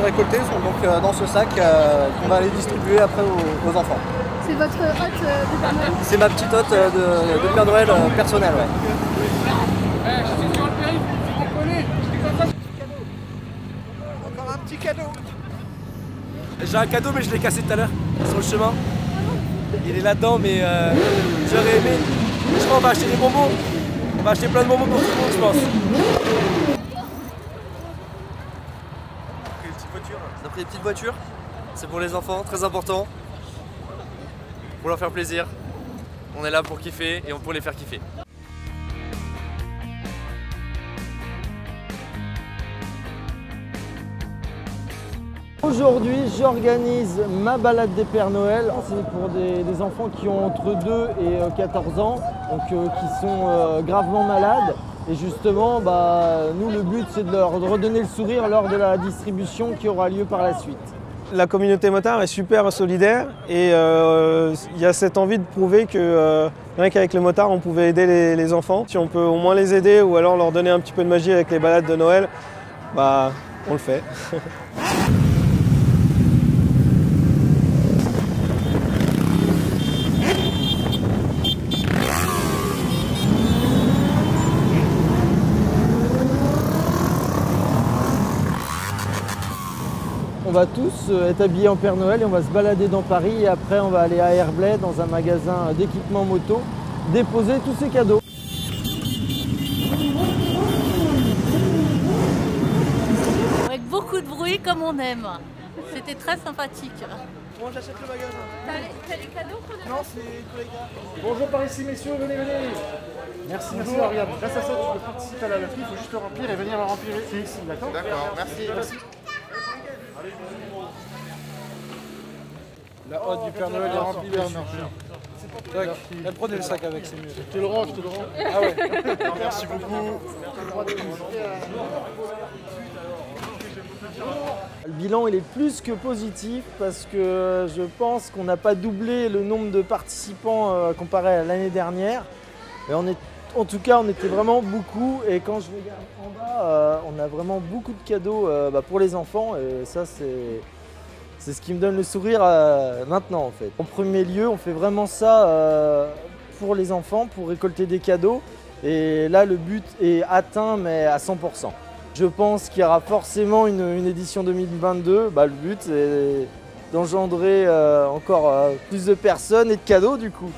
récoltés sont donc euh, dans ce sac euh, qu'on va aller distribuer après aux, aux enfants. C'est votre hôte euh, de Père Noël C'est ma petite hôte euh, de, de Père Noël euh, personnelle. Ouais. Encore un petit cadeau. J'ai un cadeau mais je l'ai cassé tout à l'heure sur le chemin. Il est là-dedans mais euh, j'aurais aimé. Je crois qu'on va acheter des bonbons. On va acheter plein de bonbons pour tout le monde je pense. On a pris des petites voitures. C'est pour les enfants, très important. Pour leur faire plaisir. On est là pour kiffer et pour les faire kiffer. Aujourd'hui, j'organise ma balade des Pères Noël. C'est pour des, des enfants qui ont entre 2 et euh, 14 ans, donc euh, qui sont euh, gravement malades. Et justement, bah, nous, le but, c'est de leur redonner le sourire lors de la distribution qui aura lieu par la suite. La communauté motard est super solidaire et euh, il y a cette envie de prouver que euh, rien qu'avec les motards on pouvait aider les, les enfants. Si on peut au moins les aider ou alors leur donner un petit peu de magie avec les balades de Noël, bah on le fait. On va tous euh, être habillés en Père Noël et on va se balader dans Paris. Et après, on va aller à Airblade, dans un magasin d'équipement moto, déposer tous ces cadeaux. Avec beaucoup de bruit comme on aime. C'était très sympathique. Bon, j'achète le magasin. T'as les, cadeaux Non, c'est collègue. Bonjour par ici messieurs, venez, venez. Merci, merci. Regarde, grâce à ça, tu peux participer à la loterie, il faut juste le remplir et venir le remplir ici, d'accord D'accord, merci. La hotte du Père Noël est remplie, merci. Tac, elle prenez le sac avec, c'est mieux. Je te le rends, je te le rends. Ah ouais. merci beaucoup. Le bilan il est plus que positif parce que je pense qu'on n'a pas doublé le nombre de participants euh, comparé à l'année dernière. Et on est, en tout cas, on était vraiment beaucoup. Et quand je regarde en bas, euh, on a vraiment beaucoup de cadeaux euh, bah, pour les enfants. Et ça, c'est, c'est ce qui me donne le sourire euh, maintenant en fait. En premier lieu, on fait vraiment ça pour les enfants, pour récolter des cadeaux. Et là, le but est atteint, mais à 100%. Je pense qu'il y aura forcément une, édition 2022. Bah, le but est d'engendrer encore plus de personnes et de cadeaux du coup.